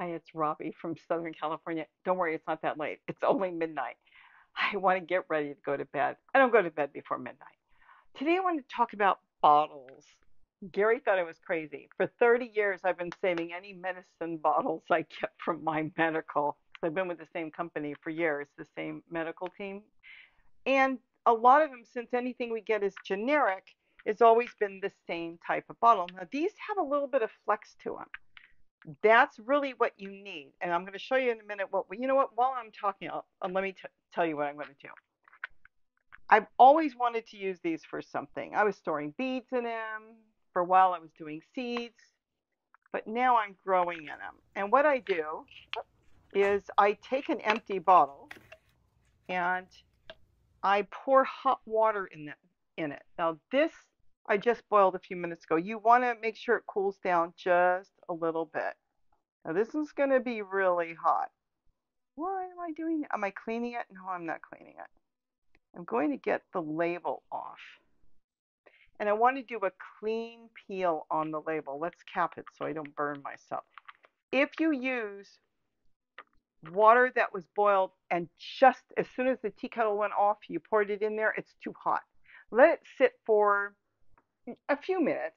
Hi, it's Robbie from Southern California. Don't worry, it's not that late. It's only midnight. I want to get ready to go to bed. I don't go to bed before midnight. Today I want to talk about bottles. Gary thought I was crazy. For 30 years, I've been saving any medicine bottles I get from my medical. So I've been with the same company for years, the same medical team. And a lot of them, since anything we get is generic, it's always been the same type of bottle. Now, these have a little bit of flex to them. That's really what you need. And I'm going to show you in a minute what, you know what, while I'm talking, I'll, uh, let me tell you what I'm going to do. I've always wanted to use these for something. I was storing beads in them. For a while, I was doing seeds, but now I'm growing in them. And what I do is I take an empty bottle and I pour hot water in it. In it. Now this I just boiled a few minutes ago. You want to make sure it cools down just a little bit. Now this is going to be really hot. Why am I doing? Am I cleaning it? No, I'm not cleaning it. I'm going to get the label off. And I want to do a clean peel on the label. Let's cap it so I don't burn myself. If you use water that was boiled and just as soon as the tea kettle went off, you poured it in there, it's too hot. Let it sit for a few minutes,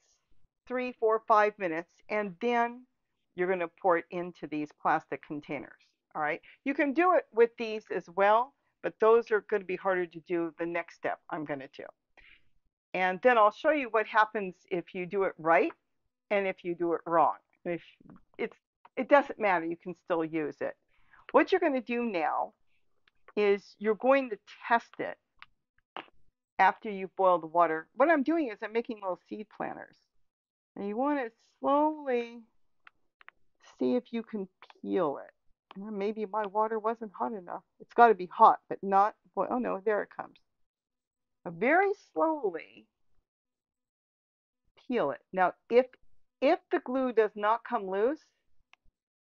three, four, five minutes, and then you're going to pour it into these plastic containers. All right. You can do it with these as well, but those are going to be harder to do the next step I'm going to do. And then I'll show you what happens if you do it right and if you do it wrong. If it's it doesn't matter, you can still use it. What you're going to do now is you're going to test it after you've boiled the water. What I'm doing is I'm making little seed planters. And you want to slowly see if you can peel it. Maybe my water wasn't hot enough. It's got to be hot, but not, oh no, there it comes. Very slowly peel it. Now, if if the glue does not come loose,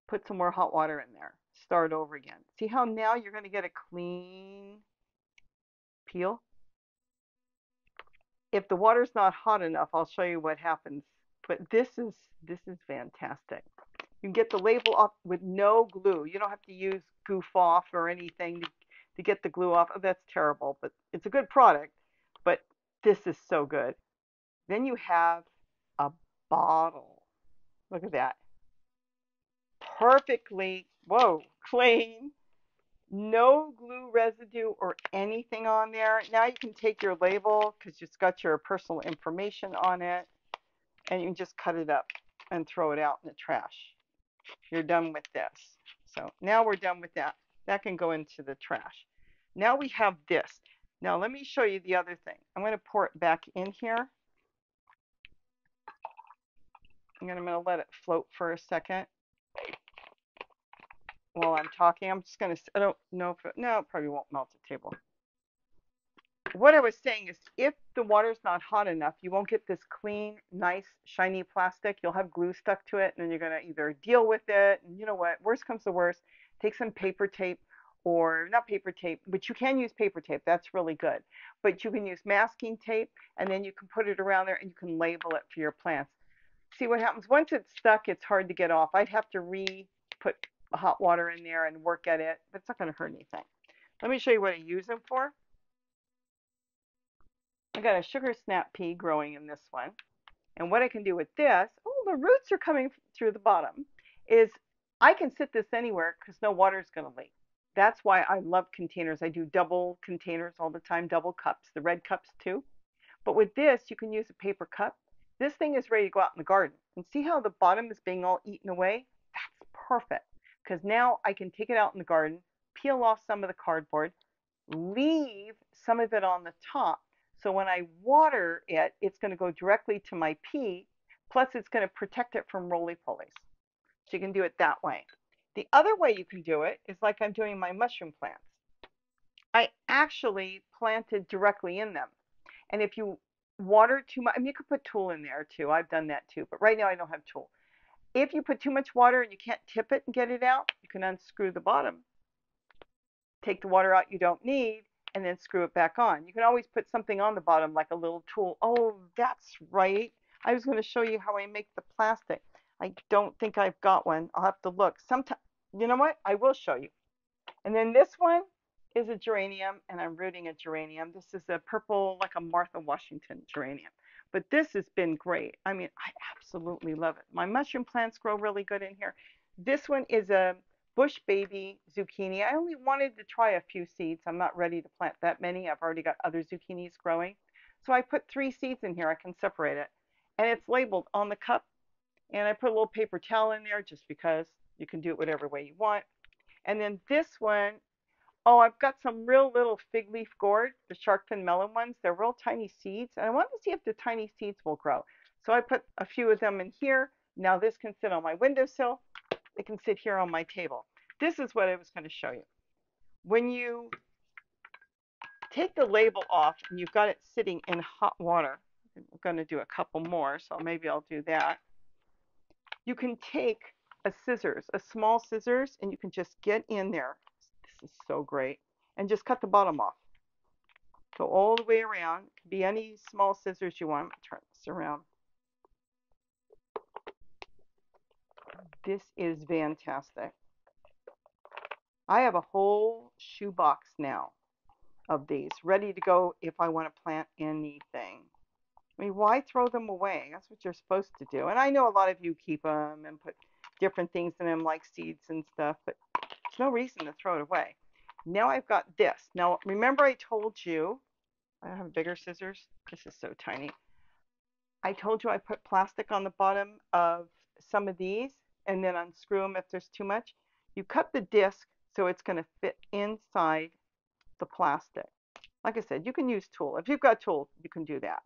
put some more hot water in there start over again. See how now you're going to get a clean peel? If the water's not hot enough, I'll show you what happens. But this is this is fantastic. You can get the label off with no glue. You don't have to use goof off or anything to, to get the glue off. Oh, that's terrible, but it's a good product. But this is so good. Then you have a bottle. Look at that. Perfectly, whoa, clean, no glue residue or anything on there. Now you can take your label because it's got your personal information on it and you can just cut it up and throw it out in the trash. You're done with this. So now we're done with that. That can go into the trash. Now we have this. Now let me show you the other thing. I'm going to pour it back in here. I'm going to let it float for a second while I'm talking. I'm just going to, I don't know if, no, it probably won't melt the table. What I was saying is if the water's not hot enough, you won't get this clean, nice, shiny plastic. You'll have glue stuck to it, and then you're going to either deal with it, and you know what, worst comes to worst, take some paper tape, or not paper tape, but you can use paper tape. That's really good. But you can use masking tape, and then you can put it around there, and you can label it for your plants. See what happens? Once it's stuck, it's hard to get off. I'd have to re-put hot water in there and work at it, but it's not going to hurt anything. Let me show you what I use them for. I got a sugar snap pea growing in this one. And what I can do with this, oh, the roots are coming through the bottom, is I can sit this anywhere because no water is going to leak. That's why I love containers. I do double containers all the time, double cups, the red cups too. But with this, you can use a paper cup. This thing is ready to go out in the garden. And see how the bottom is being all eaten away? That's perfect because now I can take it out in the garden, peel off some of the cardboard, leave some of it on the top. So when I water it, it's going to go directly to my pea, plus it's going to protect it from roly-polies. So you can do it that way. The other way you can do it is like I'm doing my mushroom plants. I actually planted directly in them. And if you water too much, I mean, you could put tulle in there too. I've done that too, but right now I don't have tulle. If you put too much water and you can't tip it and get it out, you can unscrew the bottom. Take the water out you don't need and then screw it back on. You can always put something on the bottom like a little tulle. Oh, that's right. I was going to show you how I make the plastic. I don't think I've got one. I'll have to look. Sometime, you know what? I will show you. And then this one is a geranium, and I'm rooting a geranium. This is a purple, like a Martha Washington geranium. But this has been great. I mean, I absolutely love it. My mushroom plants grow really good in here. This one is a bush baby zucchini. I only wanted to try a few seeds. I'm not ready to plant that many. I've already got other zucchinis growing. So I put three seeds in here. I can separate it. And it's labeled on the cup. And I put a little paper towel in there just because you can do it whatever way you want. And then this one, oh, I've got some real little fig leaf gourd, the shark fin melon ones. They're real tiny seeds. And I wanted to see if the tiny seeds will grow. So I put a few of them in here. Now this can sit on my windowsill. It can sit here on my table. This is what I was going to show you. When you take the label off and you've got it sitting in hot water, I'm going to do a couple more, so maybe I'll do that. You can take a scissors, a small scissors, and you can just get in there. Is so great. And just cut the bottom off. Go all the way around. It can be any small scissors you want. I'm turn this around. This is fantastic. I have a whole shoebox now of these ready to go if I want to plant anything. I mean, why throw them away? That's what you're supposed to do. And I know a lot of you keep them and put different things in them like seeds and stuff, but no reason to throw it away. Now I've got this. Now, remember I told you, I have bigger scissors. This is so tiny. I told you I put plastic on the bottom of some of these and then unscrew them if there's too much. You cut the disc so it's going to fit inside the plastic. Like I said, you can use tulle. If you've got tulle, you can do that.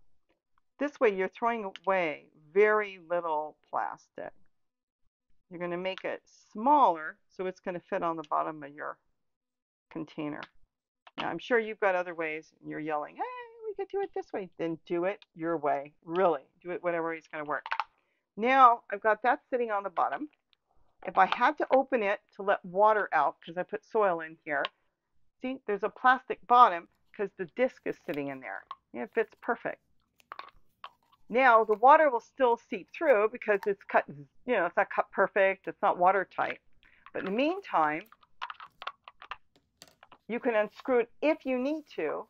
This way you're throwing away very little plastic. You're going to make it smaller so it's going to fit on the bottom of your container. Now I'm sure you've got other ways and you're yelling, hey, we could do it this way. Then do it your way. Really. Do it whatever is going to work. Now I've got that sitting on the bottom. If I had to open it to let water out, because I put soil in here, see, there's a plastic bottom because the disc is sitting in there. It fits perfect. Now the water will still seep through because it's cut, you know, it's not cut perfect, it's not watertight. But in the meantime, you can unscrew it if you need to,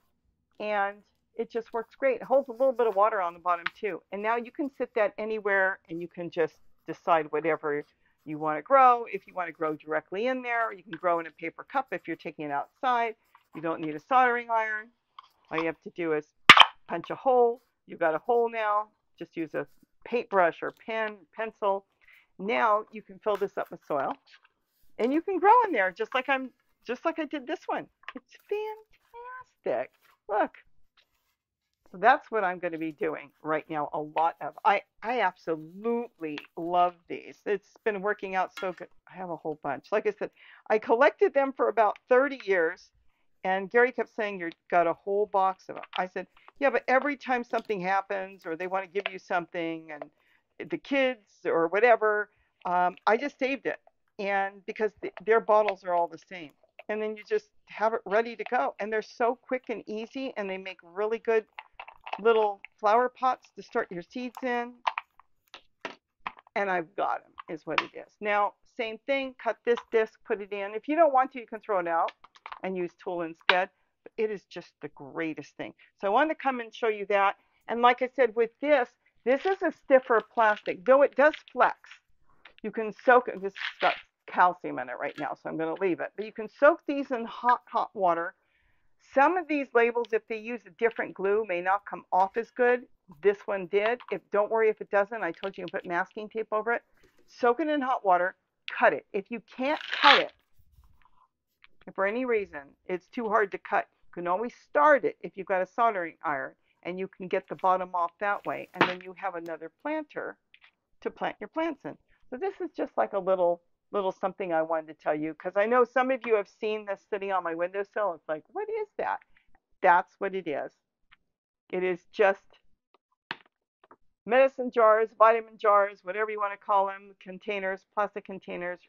and it just works great. It holds a little bit of water on the bottom too. And now you can sit that anywhere and you can just decide whatever you want to grow. If you want to grow directly in there, you can grow in a paper cup if you're taking it outside. You don't need a soldering iron. All you have to do is punch a hole. You've got a hole now. Just use a paintbrush or pen, pencil. Now you can fill this up with soil and you can grow in there just like I'm just like I did this one. It's fantastic. Look, so that's what I'm going to be doing right now. A lot of I I absolutely love these. It's been working out so good. I have a whole bunch. Like I said, I collected them for about 30 years, and Gary kept saying you've got a whole box of them. I said, yeah, but every time something happens or they want to give you something, and the kids or whatever, um, I just saved it, and because the, their bottles are all the same. And then you just have it ready to go. And they're so quick and easy, and they make really good little flower pots to start your seeds in. And I've got them, is what it is. Now, same thing, cut this disc, put it in. If you don't want to, you can throw it out and use tulle instead. It is just the greatest thing. So I wanted to come and show you that. And like I said, with this, this is a stiffer plastic, though it does flex. You can soak it. This got calcium in it right now, so I'm going to leave it. But you can soak these in hot, hot water some of these labels, if they use a different glue, may not come off as good. This one did. If Don't worry if it doesn't. I told you to put masking tape over it. Soak it in hot water. Cut it. If you can't cut it, if for any reason it's too hard to cut, you can always start it if you've got a soldering iron and you can get the bottom off that way. And then you have another planter to plant your plants in. So this is just like a little little something I wanted to tell you because I know some of you have seen this sitting on my windowsill. It's like, what is that? That's what it is. It is just medicine jars, vitamin jars, whatever you want to call them, containers, plastic containers,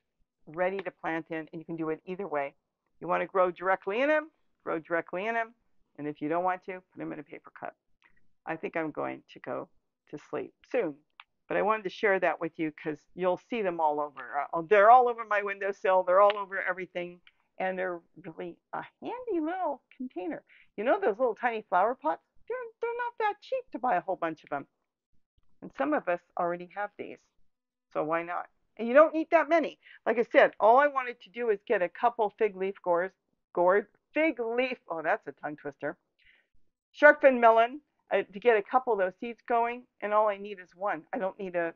ready to plant in, and you can do it either way. You want to grow directly in them, grow directly in them, and if you don't want to, put them in a paper cup. I think I'm going to go to sleep soon, But I wanted to share that with you because you'll see them all over. Uh, they're all over my windowsill. They're all over everything, and they're really a handy little container. You know those little tiny flower pots? They're they're not that cheap to buy a whole bunch of them. And some of us already have these, so why not? And you don't need that many. Like I said, all I wanted to do is get a couple fig leaf gourds, gourd, fig leaf. Oh, that's a tongue twister. Shark fin melon uh, to get a couple of those seeds going, and all I need is one. I don't need to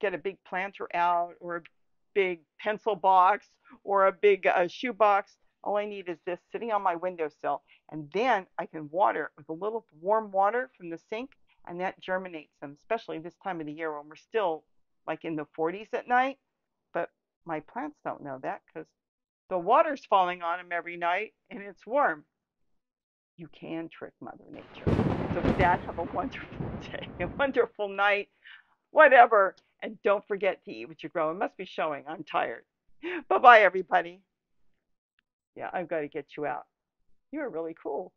get a big planter out or a big pencil box or a big uh, shoe box. All I need is this sitting on my windowsill, and then I can water it with a little warm water from the sink, and that germinates them, especially this time of the year when we're still like in the 40s at night. But my plants don't know that because the water's falling on them every night and it's warm. You can trick Mother Nature. So with that, have a wonderful day, a wonderful night, whatever. And don't forget to eat what you grow. It must be showing. I'm tired. Bye bye, everybody. Yeah, I've got to get you out. You're really cool.